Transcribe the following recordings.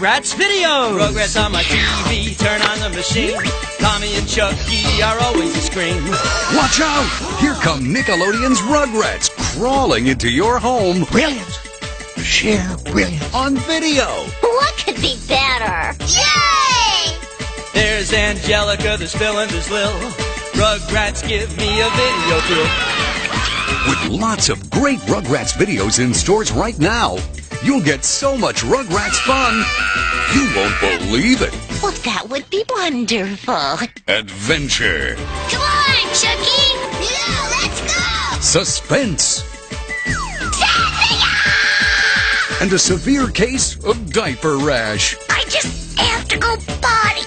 Rugrats videos. Rugrats on my TV, turn on the machine. Tommy and Chucky are always a scream. Watch out! Here come Nickelodeon's Rugrats crawling into your home Brilliant. Share brilliant. on video. What could be better? Yay! There's Angelica, there's Phil, and there's Lil. Rugrats give me a video thrill. With lots of great Rugrats videos in stores right now, you'll get so much Rugrats fun, you won't believe it. Well, that would be wonderful. Adventure, Come on, Chucky! Yeah, let's go! suspense, and a severe case of diaper rash. I just have to go potty.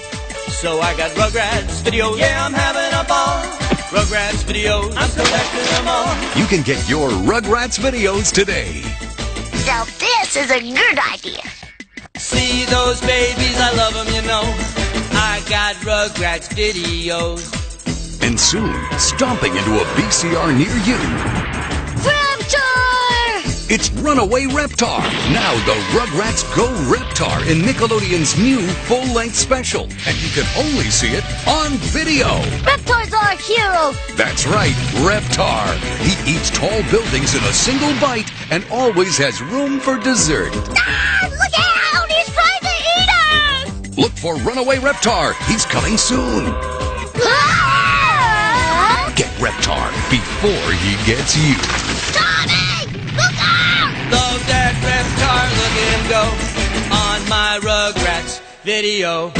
So I got Rugrats video, yeah, I'm having a ball. Rugrats videos, I'm collecting them all. You can get your Rugrats videos today. So this is a good idea. See those babies, I love them, you know. I got Rugrats videos. And soon, stomping into a VCR near you. It's Runaway Reptar. Now the Rugrats Go Reptar in Nickelodeon's new full-length special. And you can only see it on video. Reptar's our hero. That's right, Reptar. He eats tall buildings in a single bite and always has room for dessert. Ah, look out! He's trying to eat us! Look for Runaway Reptar. He's coming soon. Ah! Get Reptar before he gets you. Him go. On my Rugrats video.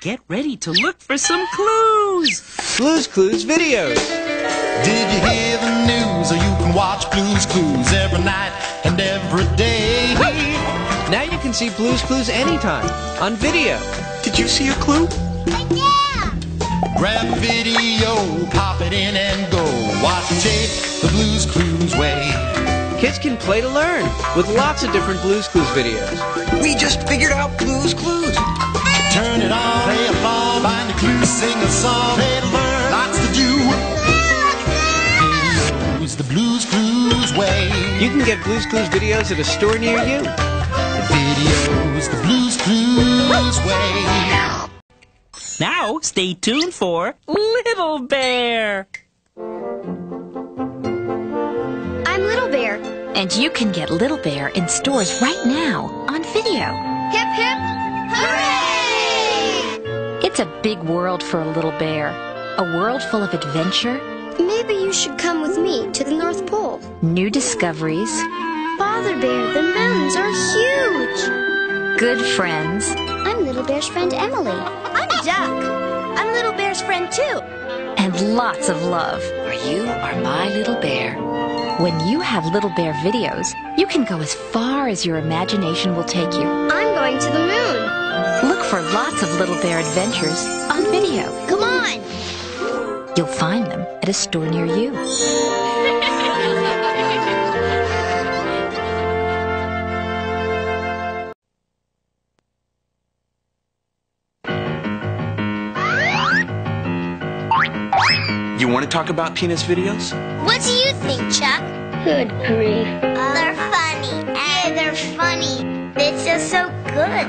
Get ready to look for some clues. Blues Clues videos. Did you hear the news? Or you can watch Blues Clues every night and every day. Now you can see Blues Clues anytime on video. Did you see a clue? Yeah! Grab a video, pop it in and go. Watch it the Blues Clues way. Kids can play to learn with lots of different Blues Clues videos. We just figured out Blues Clues. Turn it on, play along, find a clue, sing a song, play to learn, lots to do. Videos the Blues Clues way. You can get Blues Clues videos at a store near you. Now, stay tuned for Little Bear. I'm Little Bear. And you can get Little Bear in stores right now on video. Hip hip! Hooray! It's a big world for a little bear. A world full of adventure, Maybe you should come with me to the North Pole. new discoveries, Father Bear, the mountains are huge. good friends, I'm Little Bear's friend Emily. I'm Duck. I'm Little Bear's friend too. and lots of love. For you are my little bear. When you have Little Bear videos, you can go as far as your imagination will take you. I'm going to the moon. Look for lots of Little Bear adventures on video. Come on! You'll find them at a store near you. Talk about Peanuts videos? What do you think, Chuck? Good grief. they're funny. Yeah, they're funny. They're just so good.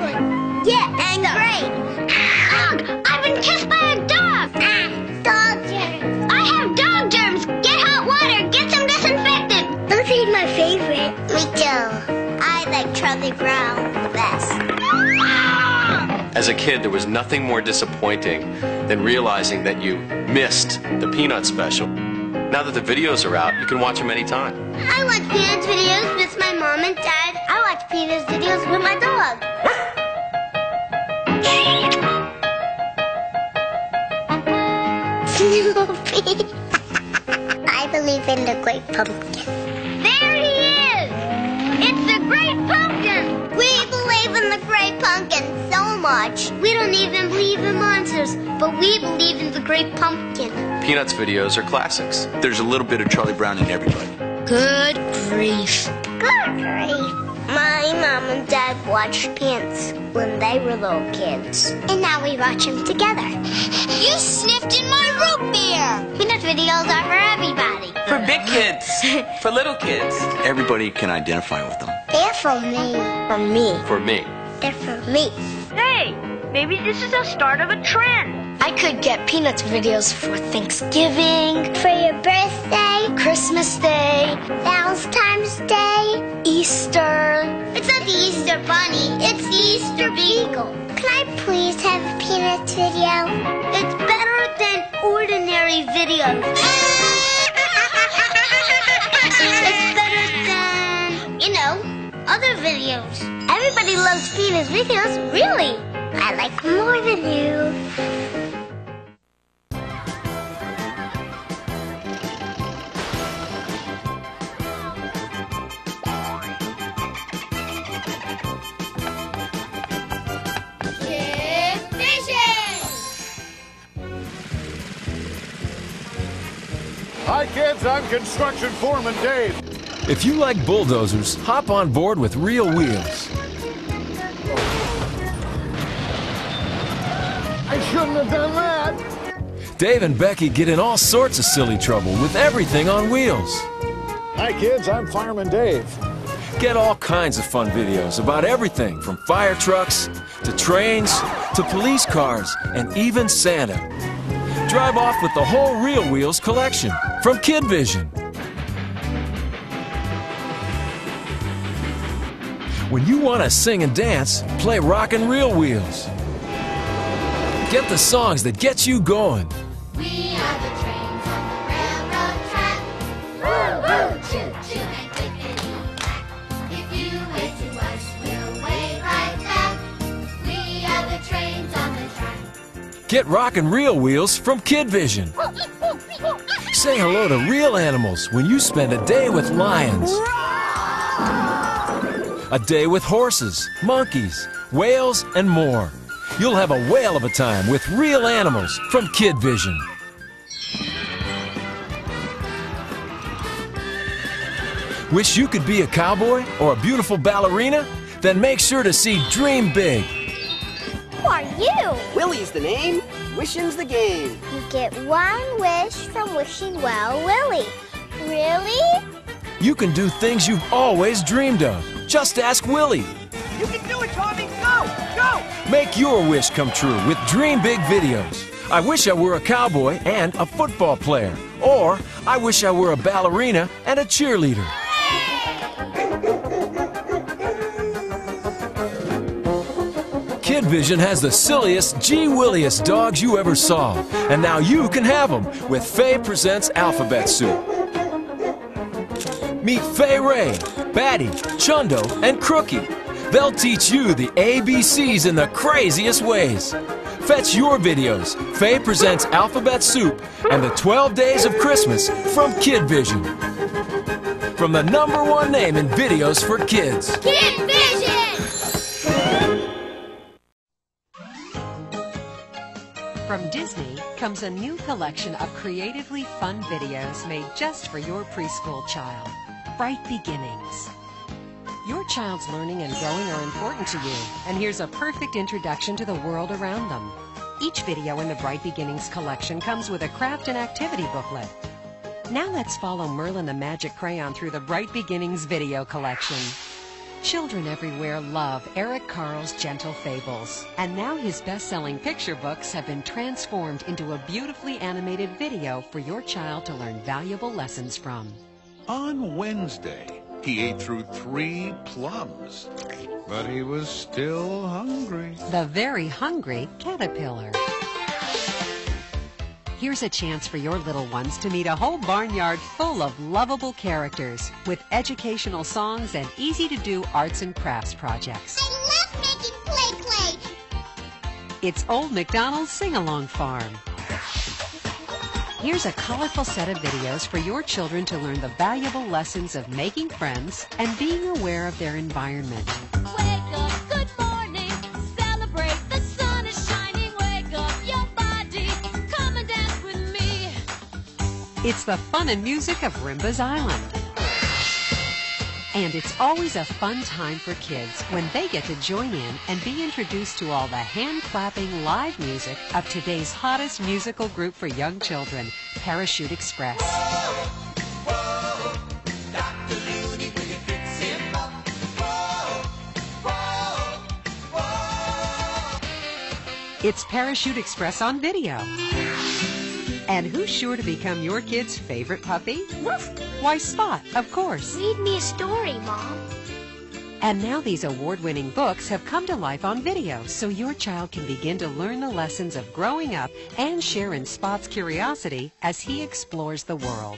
Yeah, and great. Ugh, I've been kissed by a dog. Ah, dog germs. I have dog germs. Get hot water. Get some disinfectant. Those ain't my favorite. Me too. I like Charlie Brown the best. As a kid, there was nothing more disappointing than realizing that you missed the Peanuts special. Now that the videos are out, you can watch them anytime. I watch Peanuts videos with my mom and dad. I watch Peanuts videos with my dog. Snoopy. I believe in the great pumpkin. Much. We don't even believe in monsters, but we believe in the great pumpkin. Peanuts videos are classics. There's a little bit of Charlie Brown in everybody. Good grief. Good grief. My mom and dad watched Peanuts when they were little kids. And now we watch them together. You sniffed in my root beer! Peanuts videos are for everybody. For big kids. For little kids. Everybody can identify with them. They're for me. For me. For me. They're for me. Hey, maybe this is the start of a trend. I could get Peanuts videos for Thanksgiving, For your birthday, Christmas Day, Valentine's Day. Easter. It's not the Easter Bunny, it's the Easter Beagle. Can I please have a Peanuts video? It's better than ordinary videos. it's better than, you know, other videos. Everybody loves Peanuts videos, really. I like more than you. Kid Vision! Hi, kids. I'm construction foreman Dave. If you like bulldozers, hop on board with Real Wheels. Shouldn't have done that. Dave and Becky get in all sorts of silly trouble with everything on wheels. Hi, kids. I'm fireman Dave. Get all kinds of fun videos about everything from fire trucks to trains to police cars and even Santa. Drive off with the whole Real Wheels collection from Kid Vision. When you want to sing and dance, play Rockin' Real Wheels. Get the songs that get you going. We are the trains on the railroad track. Woo, woo, choo, choo, and clickety clack. If you wave to us, we'll wave right back. We are the trains on the track. Get Rockin' Real Wheels from Kid Vision. Say hello to real animals when you spend a day with lions. A day with horses, monkeys, whales, and more. You'll have a whale of a time with real animals from Kid Vision. Wish you could be a cowboy or a beautiful ballerina? Then make sure to see Dream Big. Who are you? Willie's the name, wishing's the game. You get one wish from Wishing Well Willie. Really? You can do things you've always dreamed of. Just ask Willie. You can do it, Tommy. Make your wish come true with Dream Big videos. I wish I were a cowboy and a football player. Or I wish I were a ballerina and a cheerleader. Kid Vision has the silliest, gee williest dogs you ever saw. And now you can have them with Fay Presents Alphabet Soup. Meet Fay Ray, Batty, Chundo, and Crookie. They'll teach you the ABCs in the craziest ways. Fetch your videos, Fay Presents Alphabet Soup and the 12 Days of Christmas from Kid Vision. From the number one name in videos for kids. Kid Vision! From Disney comes a new collection of creatively fun videos made just for your preschool child. Bright Beginnings. Your child's learning and growing are important to you, and here's a perfect introduction to the world around them. Each video in the Bright Beginnings collection comes with a craft and activity booklet. Now let's follow Merlin the Magic Crayon through the Bright Beginnings video collection. Children everywhere love Eric Carle's gentle fables, and now his best-selling picture books have been transformed into a beautifully animated video for your child to learn valuable lessons from. On Wednesday, he ate through three plums, but he was still hungry. The Very Hungry Caterpillar. Here's a chance for your little ones to meet a whole barnyard full of lovable characters with educational songs and easy to do arts and crafts projects. I love making play play. It's Old MacDonald's Sing Along Farm. Here's a colorful set of videos for your children to learn the valuable lessons of making friends and being aware of their environment. Wake up, good morning. Celebrate, the sun is shining. Wake up your body. Come and dance with me. It's the fun and music of Rimba's Island. And it's always a fun time for kids when they get to join in and be introduced to all the hand clapping live music of today's hottest musical group for young children, Parachute Express. Whoa, whoa, Looney, whoa, it's Parachute Express on video. And who's sure to become your kid's favorite puppy? Woof. Why, Spot, of course. Read me a story, Mom. And now these award-winning books have come to life on video, so your child can begin to learn the lessons of growing up and share in Spot's curiosity as he explores the world.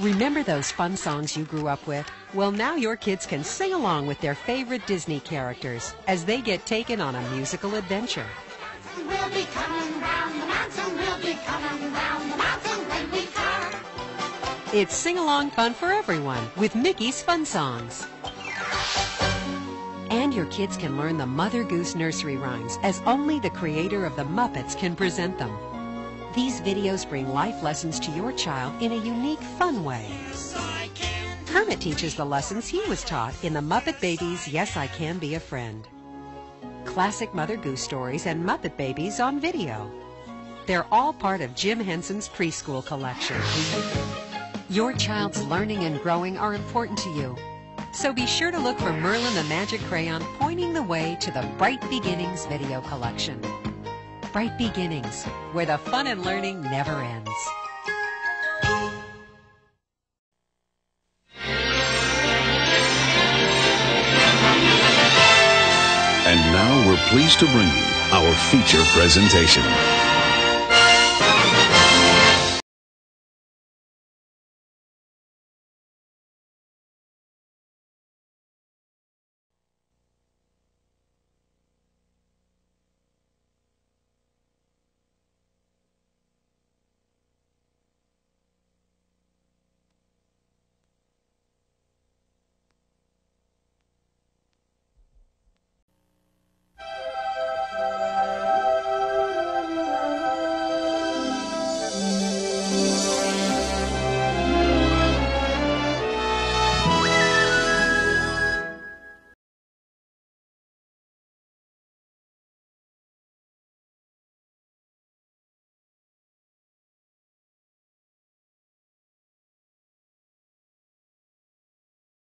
Remember those fun songs you grew up with? Well, now your kids can sing along with their favorite Disney characters as they get taken on a musical adventure. We'll be coming round the mountain, we'll be coming round the mountain when we come. It's sing-along fun for everyone with Mickey's Fun Songs. And your kids can learn the Mother Goose nursery rhymes as only the creator of the Muppets can present them. These videos bring life lessons to your child in a unique, fun way. Kermit teaches the lessons he was taught in the Muppet Babies Yes I Can Be a Friend. Classic Mother Goose stories and Muppet Babies on video. They're all part of Jim Henson's preschool collection. Your child's learning and growing are important to you. So be sure to look for Merlin the Magic Crayon pointing the way to the Bright Beginnings video collection. Bright Beginnings, where the fun and learning never ends. And now we're pleased to bring you our feature presentation.